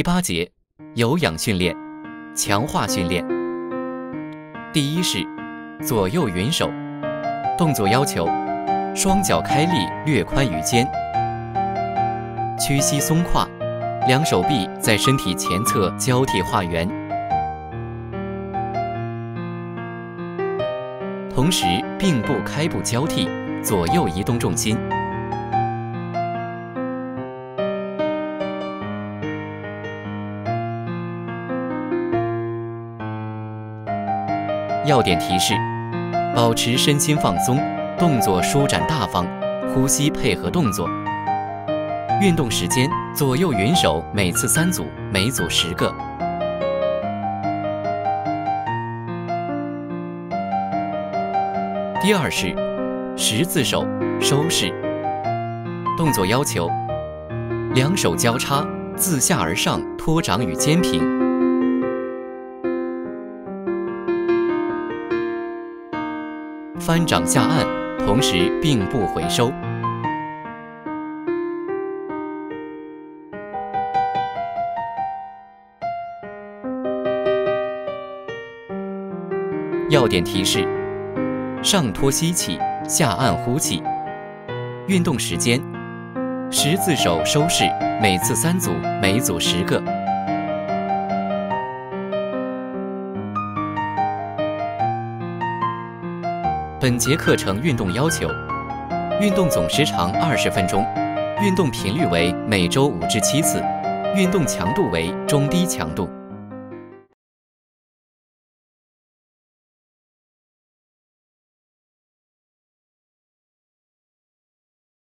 第八节，有氧训练，强化训练。第一式，左右云手。动作要求：双脚开立略宽于肩，屈膝松胯，两手臂在身体前侧交替画圆，同时并步开步交替，左右移动重心。要点提示：保持身心放松，动作舒展大方，呼吸配合动作。运动时间：左右云手，每次三组，每组十个。第二式，十字手收式。动作要求：两手交叉，自下而上托掌与肩平。翻掌下按，同时并步回收。要点提示：上托吸气，下按呼气。运动时间：十字手收式，每次三组，每组十个。本节课程运动要求：运动总时长二十分钟，运动频率为每周五至七次，运动强度为中低强度。